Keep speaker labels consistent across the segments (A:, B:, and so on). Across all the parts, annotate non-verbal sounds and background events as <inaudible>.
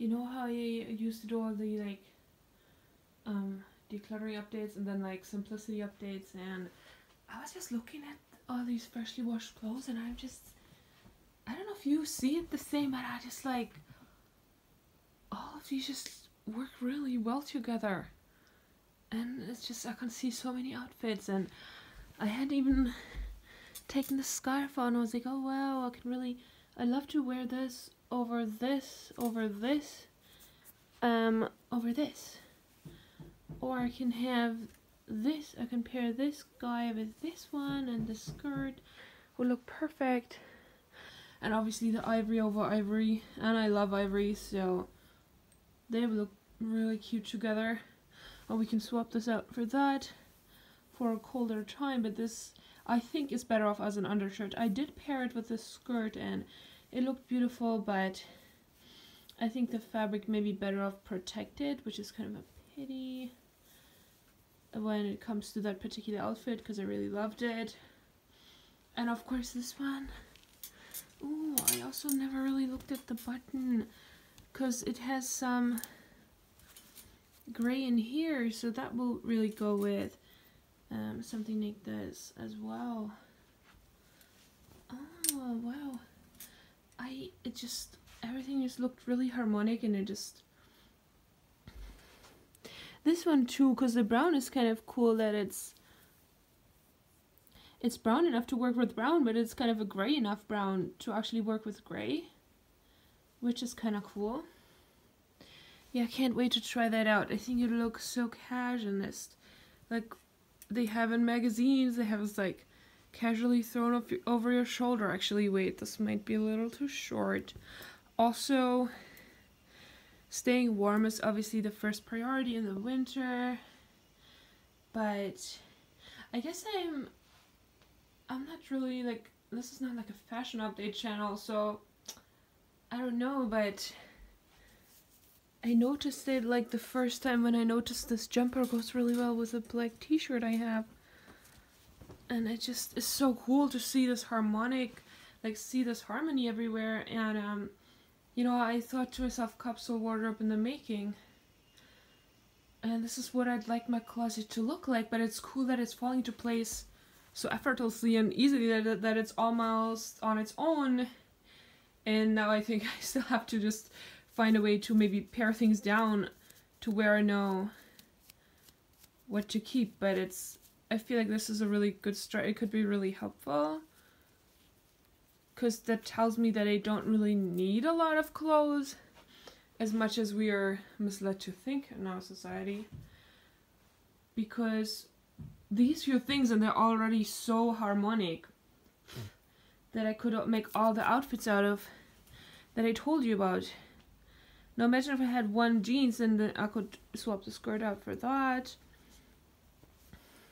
A: you know how I used to do all the like um decluttering updates and then like simplicity updates and I was just looking at all these freshly washed clothes and I'm just I don't know if you see it the same but I just like all of these just work really well together. And it's just I can see so many outfits and I hadn't even taken the scarf on. I was like oh wow I can really I love to wear this over this over this um over this. Or I can have this I can pair this guy with this one and the skirt will look perfect. And obviously the ivory over ivory and I love ivory so they will look really cute together. Or we can swap this out for that for a colder time but this I think is better off as an undershirt. I did pair it with this skirt and it looked beautiful but I think the fabric may be better off protected which is kind of a pity when it comes to that particular outfit because I really loved it. And of course this one. Ooh, I also never really looked at the button because it has some gray in here so that will really go with um, something like this as well. Oh wow I it just everything just looked really harmonic and it just this one too because the brown is kind of cool that it's it's brown enough to work with brown but it's kind of a gray enough brown to actually work with gray which is kind of cool yeah, I can't wait to try that out. I think it looks so casualist. Like they have in magazines, they have this like casually thrown over your shoulder. Actually, wait, this might be a little too short. Also, staying warm is obviously the first priority in the winter. But I guess I'm I'm not really like this is not like a fashion update channel, so I don't know, but I noticed it like the first time when I noticed this jumper goes really well with a black t-shirt I have. And it just is so cool to see this harmonic, like see this harmony everywhere. And, um, you know, I thought to myself, capsule wardrobe in the making. And this is what I'd like my closet to look like, but it's cool that it's falling into place so effortlessly and easily that, that it's almost on its own. And now I think <laughs> I still have to just find a way to maybe pare things down to where I know what to keep, but it's I feel like this is a really good start. It could be really helpful because that tells me that I don't really need a lot of clothes as much as we are misled to think in our society because these few things and they're already so harmonic that I could make all the outfits out of that I told you about. Now imagine if I had one jeans and then I could swap the skirt out for that.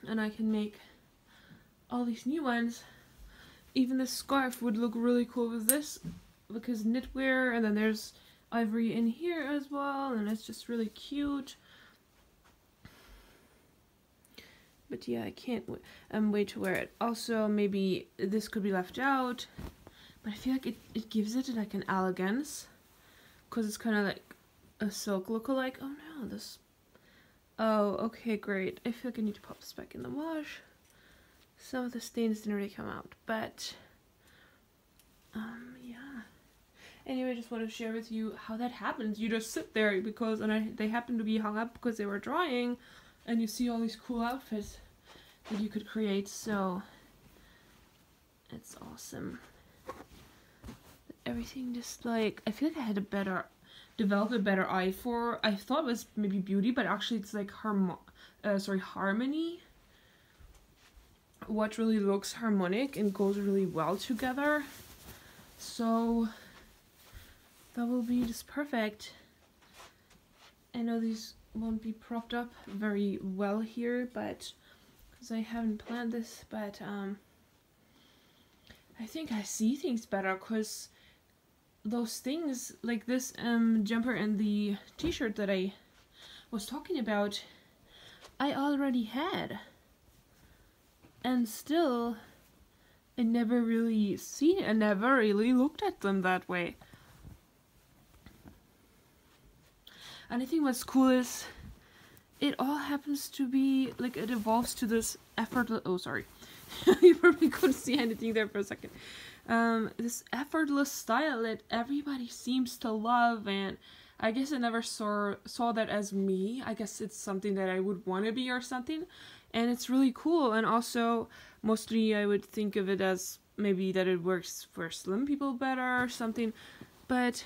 A: And I can make all these new ones. Even the scarf would look really cool with this because knitwear and then there's ivory in here as well and it's just really cute. But yeah, I can't um, wait to wear it. Also, maybe this could be left out. But I feel like it, it gives it like an elegance because it's kind of like a silk look-alike. Oh no, this... Oh, okay, great. I feel like I need to pop this back in the wash. Some of the stains didn't really come out, but... Um, yeah. Anyway, I just want to share with you how that happens. You just sit there because and I, they happen to be hung up because they were drying, and you see all these cool outfits that you could create, so... It's awesome everything just like I feel like I had a better develop a better eye for I thought it was maybe beauty but actually it's like harm uh, sorry harmony. What really looks harmonic and goes really well together. So that will be just perfect. I know these won't be propped up very well here but because I haven't planned this but um I think I see things better because those things like this um, jumper and the t-shirt that I was talking about I already had and still I never really seen I never really looked at them that way And I think what's cool is it all happens to be like it evolves to this effortless. Oh, sorry, <laughs> you probably couldn't see anything there for a second. Um, this effortless style that everybody seems to love, and I guess I never saw saw that as me. I guess it's something that I would want to be or something, and it's really cool. And also, mostly I would think of it as maybe that it works for slim people better or something, but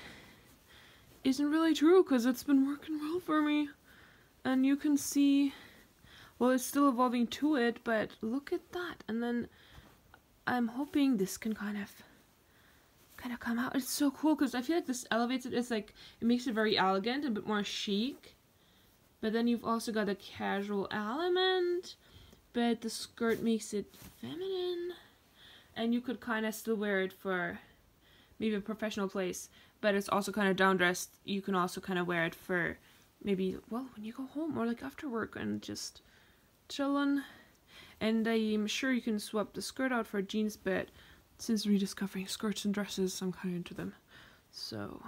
A: isn't really true because it's been working well for me. And you can see, well, it's still evolving to it, but look at that. And then I'm hoping this can kind of kind of come out. It's so cool because I feel like this elevates it. It's like, it makes it very elegant, a bit more chic. But then you've also got a casual element, but the skirt makes it feminine. And you could kind of still wear it for maybe a professional place, but it's also kind of down dressed. You can also kind of wear it for maybe, well, when you go home or like after work and just chilling. And I'm sure you can swap the skirt out for jeans, but since rediscovering skirts and dresses, I'm kind of into them. So,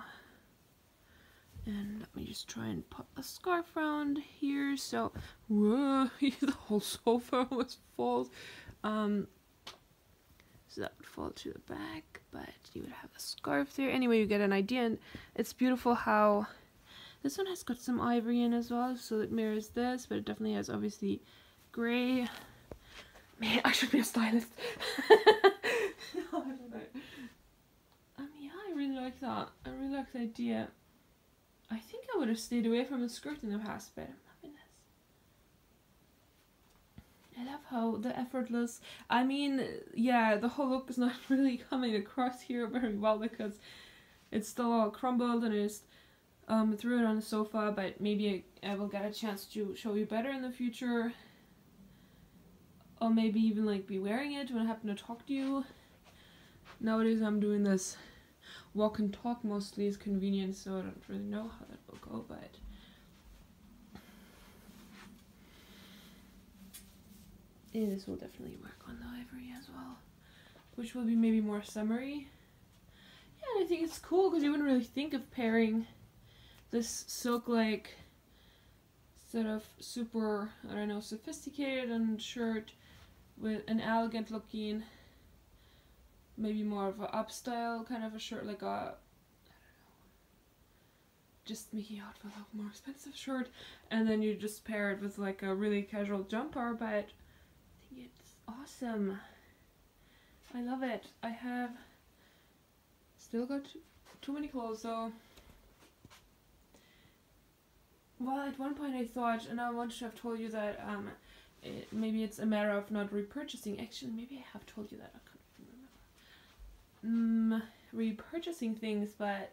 A: and let me just try and put a scarf around here. So, whoa, <laughs> the whole sofa <laughs> was full. Um, so that would fall to the back, but you would have a scarf there. Anyway, you get an idea, and it's beautiful how this one has got some ivory in as well, so it mirrors this, but it definitely has obviously gray. Man, I should be a stylist. <laughs> no, I don't know. Um, yeah, I really like that. I really like the idea. I think I would have stayed away from a skirt in the past, but I'm loving this. I love how the effortless. I mean, yeah, the whole look is not <laughs> really coming across here very well because it's still all crumbled and it's um threw it on the sofa. But maybe I, I will get a chance to show you better in the future, or maybe even like be wearing it when I happen to talk to you. Nowadays, I'm doing this walk and talk mostly is convenient, so I don't really know how that will go, but yeah, this will definitely work on the ivory as well, which will be maybe more summery. Yeah, and I think it's cool because you wouldn't really think of pairing this silk like sort of super, I don't know, sophisticated and shirt with an elegant looking maybe more of a upstyle kind of a shirt, like a just making out for a more expensive shirt, and then you just pair it with like a really casual jumper. But I think it's awesome. I love it. I have still got too many clothes so Well, at one point I thought, and I wanted to have told you that um, it, maybe it's a matter of not repurchasing. Actually, maybe I have told you that I can't mm, repurchasing things, but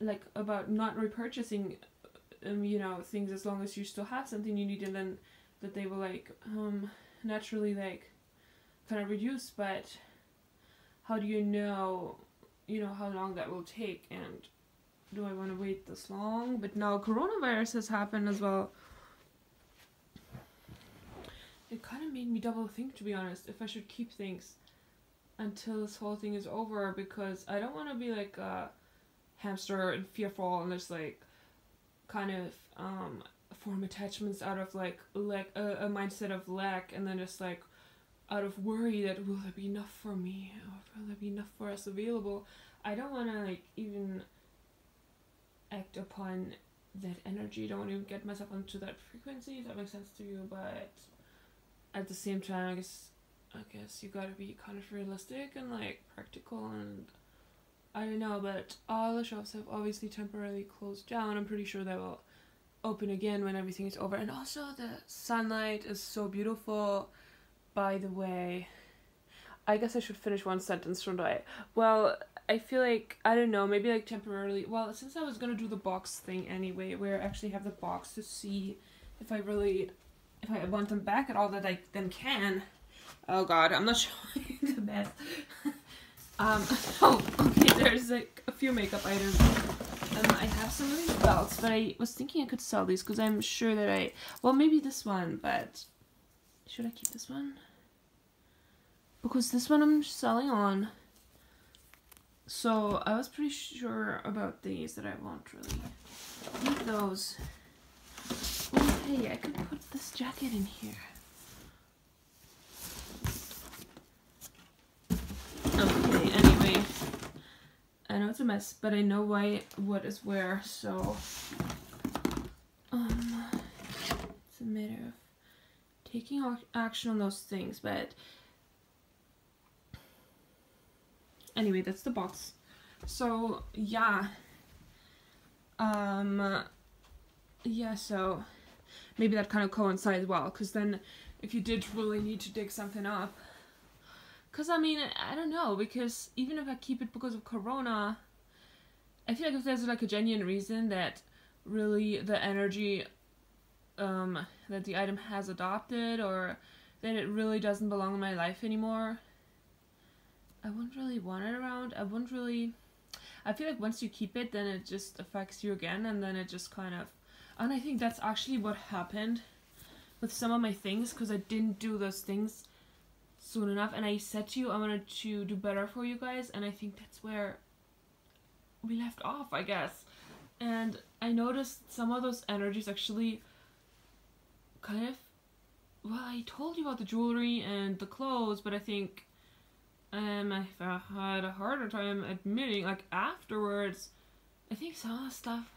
A: like about not repurchasing, um, you know, things as long as you still have something you need, and then that they will like um naturally like kind of reduce. But how do you know, you know, how long that will take, and do I want to wait this long? But now coronavirus has happened as well. It kind of made me double think, to be honest, if I should keep things until this whole thing is over because I don't want to be like a hamster and fearful and just like kind of um form attachments out of like like a, mindset of lack and then just like out of worry that will there be enough for me or will there be enough for us available? I don't want to like even act upon that energy. Don't want to get myself onto that frequency. If that makes sense to you? But at the same time i guess I guess you gotta be kind of realistic and like practical and I don't know, but all the shops have obviously temporarily closed down. I'm pretty sure they will open again when everything is over. And also the sunlight is so beautiful. By the way, I guess I should finish one sentence, I? Well, I feel like I don't know, maybe like temporarily. Well, since I was gonna do the box thing anyway, where I actually have the box to see if I really, if I want them back at all, that I then can. Oh god, I'm not <laughs> showing the best. <laughs> um, <laughs> oh, okay, there's like a few makeup items. Um, I have some of these belts, but I was thinking I could sell these because I'm sure that I, well, maybe this one, but should I keep this one? Because this one I'm selling on So I was pretty sure about these that I won't really need those. Oh, hey, I could put this jacket in here. Okay, anyway. I know it's a mess, but I know why what is where, so um it's a matter of taking action on those things, but anyway, that's the box. So yeah. Um yeah, so maybe that kind of coincides well, because then if you did really need to dig something up, because I mean, I don't know, because even if I keep it because of Corona, I feel like if there's like a genuine reason that really the energy um, that the item has adopted or that it really doesn't belong in my life anymore, I wouldn't really want it around. I wouldn't really. I feel like once you keep it, then it just affects you again, and then it just kind of and I think that's actually what happened with some of my things because I didn't do those things soon enough. And I said to you I wanted to do better for you guys. And I think that's where we left off, I guess. And I noticed some of those energies actually kind of well, I told you about the jewelry and the clothes, but I think um, I had a harder time admitting, like afterwards, I think some of the stuff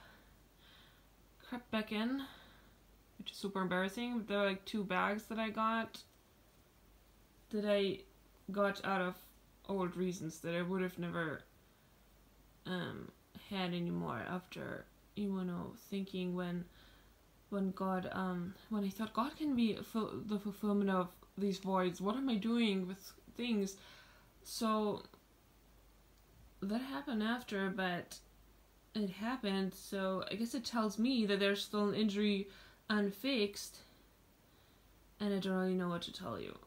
A: crept back in, which is super embarrassing. There are like two bags that I got that I got out of old reasons that I would have never um, had anymore after you know thinking when when God um when I thought God can be the fulfillment of these voids. What am I doing with things? So that happened after, but it happened, so I guess it tells me that there's still an injury unfixed, and I don't really know what to tell you,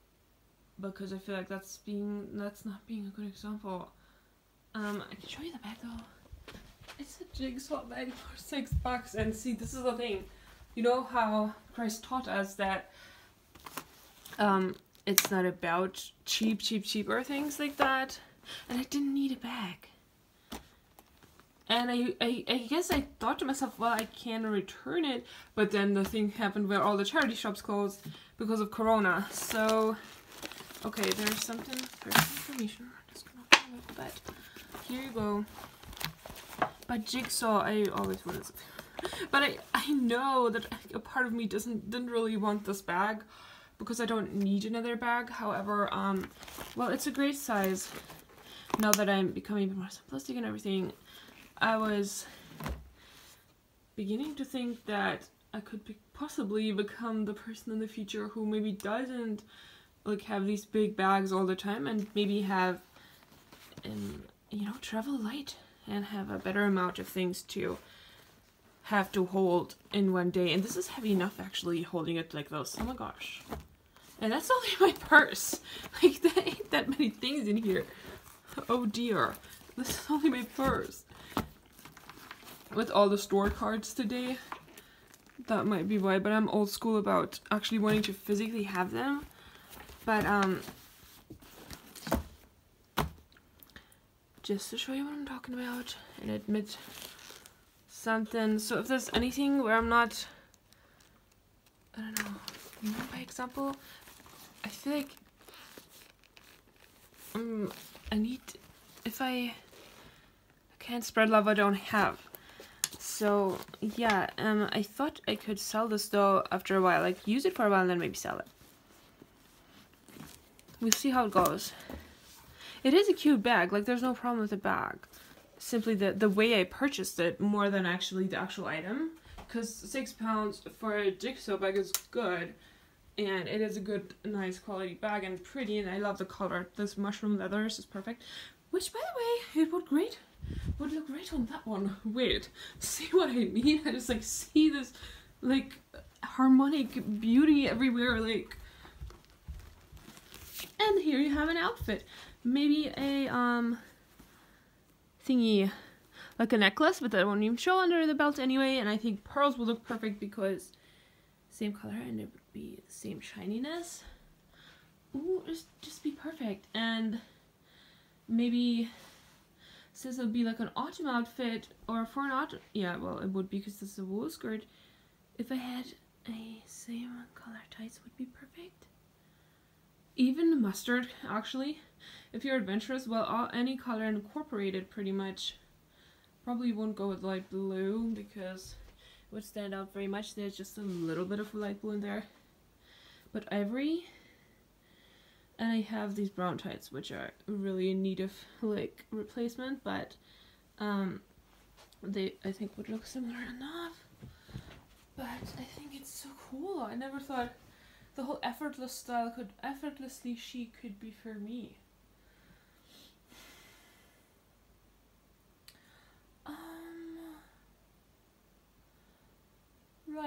A: because I feel like that's being that's not being a good example. Um, I can show you the bag though. It's a jigsaw bag for <laughs> six bucks, and see, this is the thing. You know how Christ taught us that um, it's not about cheap, cheap, cheap or things like that, and I didn't need a bag. And I, I, I guess I thought to myself, well, I can return it, but then the thing happened where all the charity shops closed because of Corona. So, okay, there's something, information. But here you go. But Jigsaw, I always wanted. But I, I know that a part of me doesn't didn't really want this bag because I don't need another bag. However, um, well, it's a great size. Now that I'm becoming more simplistic and everything, I was beginning to think that I could be possibly become the person in the future who maybe doesn't like have these big bags all the time and maybe have you know travel light and have a better amount of things to have to hold in one day. And this is heavy enough actually holding it like this oh my gosh. And that's only <laughs> my purse. Like <laughs> there ain't that many things in here. Oh dear. This is only my purse with all the store cards today. That might be why, but I'm old school about actually wanting to physically have them. But, um, just to show you what I'm talking about and admit something. So if there's anything where I'm not, I don't know, you know, by example, I feel like um, I need, if I can't spread love I don't have. So yeah, um, I thought I could sell this though after a while, like use it for a while and then maybe sell it. We'll see how it goes. It is a cute bag, like there's no problem with the bag. Simply the, the way I purchased it more than actually the actual item. Because six pounds for a jigsaw bag is good. And it is a good, nice quality bag and pretty and I love the color. This mushroom leather is perfect. Which by the way, it would great would look great on that one. Wait, <laughs> see what I mean? I just like see this like harmonic beauty everywhere like and here you have an outfit. Maybe a um thingy like a necklace, but that won't even show under the belt anyway, and I think pearls will look perfect because same color and it would be the same shininess. Ooh, just just be perfect. And maybe says it'll be like an autumn outfit or for an autumn. Yeah, well, it would be because this is a wool skirt. If I had a same color tights would be perfect. Even mustard, actually. If you're adventurous, well, all, any color incorporated pretty much. Probably won't go with light blue because it would stand out very much. There's just a little bit of light blue in there. But ivory. And I have these brown tights, which are really in need of like replacement, but um, they I think would look similar enough. But I think it's so cool. I never thought the whole effortless style could effortlessly she could be for me.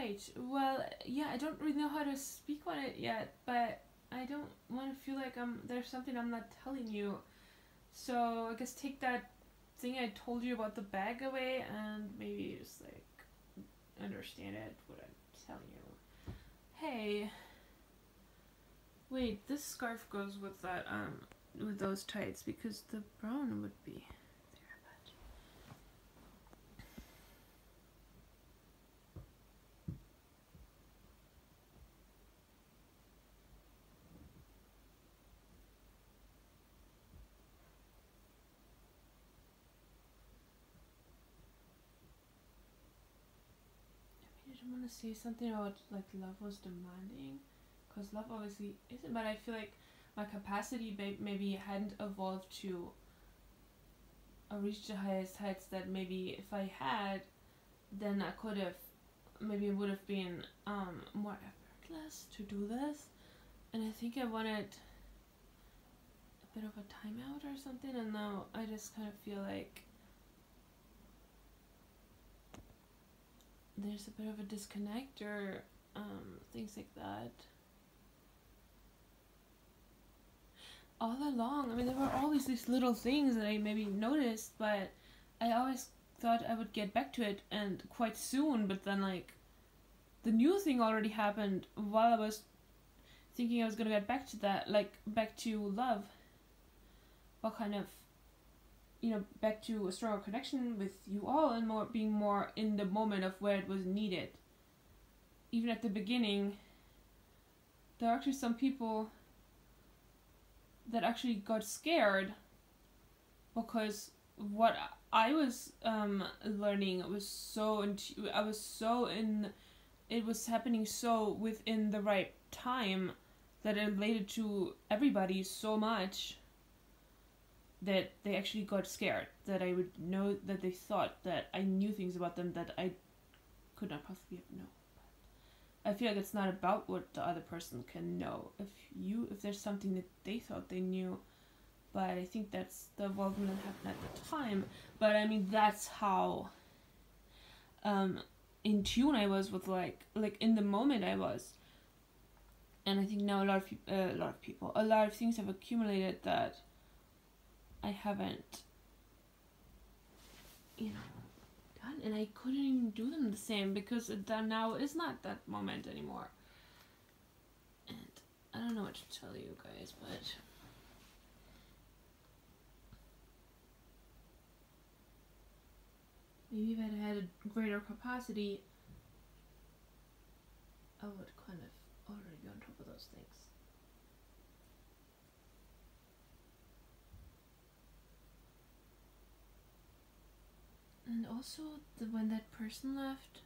A: Right. Well, yeah, I don't really know how to speak on it yet, but I don't want to feel like I'm there's something I'm not telling you. So I guess take that thing I told you about the bag away and maybe just like understand it what I'm telling you. Hey. Wait, this scarf goes with that um with those tights because the brown would be want to say something about like love was demanding, because love obviously isn't. But I feel like my capacity maybe hadn't evolved to reach the highest heights that maybe if I had, then I could have, maybe it would have been um more effortless to do this, and I think I wanted a bit of a timeout or something, and now I just kind of feel like there's a bit of a disconnect or um, things like that. All along, I mean, there were always these little things that I maybe noticed, but I always thought I would get back to it and quite soon, but then, like, the new thing already happened while I was thinking I was gonna get back to that, like, back to love. What kind of you know back to a stronger connection with you all and more being more in the moment of where it was needed. Even at the beginning there are actually some people that actually got scared because what I was um, learning was so I was so in it was happening so within the right time that it related to everybody so much that they actually got scared that I would know that they thought that I knew things about them that I could not possibly have known. I feel like it's not about what the other person can know. If you if there's something that they thought they knew, but I think that's the evolvement that happened at the time. But I mean that's how um in tune I was with like like in the moment I was. And I think now a lot of uh, a lot of people, a lot of things have accumulated that I haven't, you know, done. And I couldn't even do them the same because that now is not that moment anymore. And I don't know what to tell you guys, but. Maybe if I had a greater capacity, I would kind of already be on top of those things. And also, the when that person left,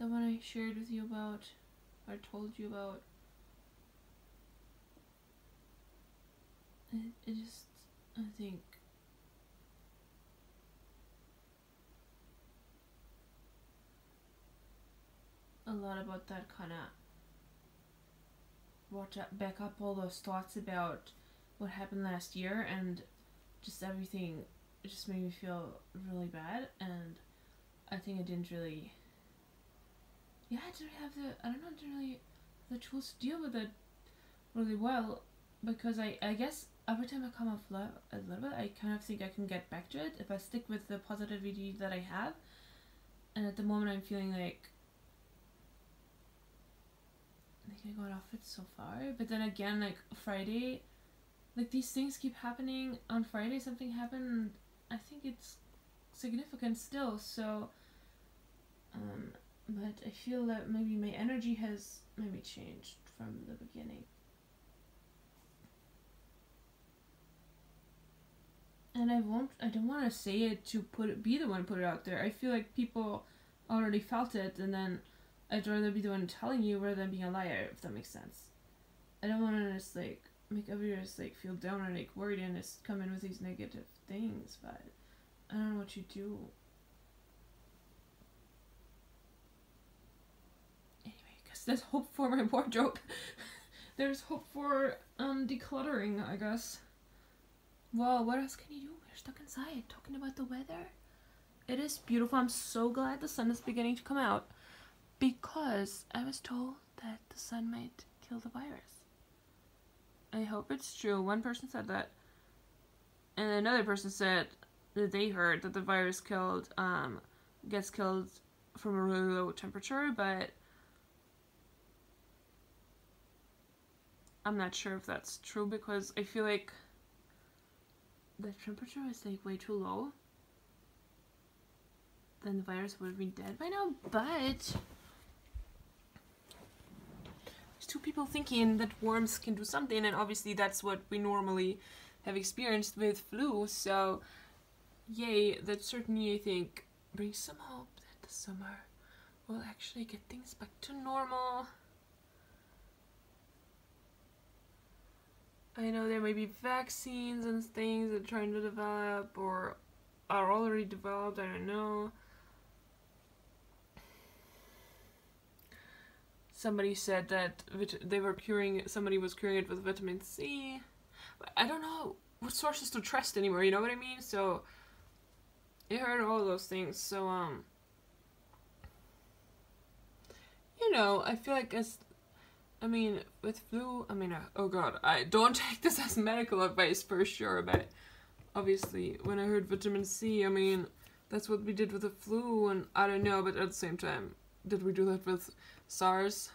A: the one I shared with you about, or told you about, it, it just, I think, a lot about that kind of brought back up all those thoughts about what happened last year and just everything it just made me feel really bad and I think I didn't really yeah I didn't have the I don't know I didn't really the tools to deal with it really well because I I guess every time I come off love a little bit I kind of think I can get back to it if I stick with the positivity that I have and at the moment I'm feeling like I think I got off it so far but then again like Friday like these things keep happening. On Friday something happened I think it's significant still. So, um, but I feel that maybe my energy has maybe changed from the beginning. And I won't. I don't want to say it to put it, be the one to put it out there. I feel like people already felt it, and then I'd rather be the one telling you rather than being a liar. If that makes sense. I don't want to just like make others like feel down or like worried and just come in with these negative things, but I don't know what you do. Anyway, because there's hope for my wardrobe. <laughs> there's hope for um decluttering, I guess. Well, what else can you do? We're stuck inside talking about the weather. It is beautiful. I'm so glad the sun is beginning to come out because I was told that the sun might kill the virus. I hope it's true. One person said that. And another person said that they heard that the virus killed um gets killed from a really low temperature, but I'm not sure if that's true because I feel like the temperature is like way too low. Then the virus would been dead by now, but two people thinking that worms can do something, and obviously that's what we normally have experienced with flu. So, yay, that certainly I think brings some hope that the summer will actually get things back to normal. I know there may be vaccines and things that are trying to develop or are already developed, I don't know. Somebody said that they were curing somebody was curing it with vitamin C. I don't know what sources to trust anymore. You know what I mean? So I heard all those things. So um, you know, I feel like as I mean with flu. I mean, uh, oh god, I don't <laughs> take this as medical advice for sure, but obviously when I heard vitamin C, I mean that's what we did with the flu, and I don't know, but at the same time, did we do that with SARS?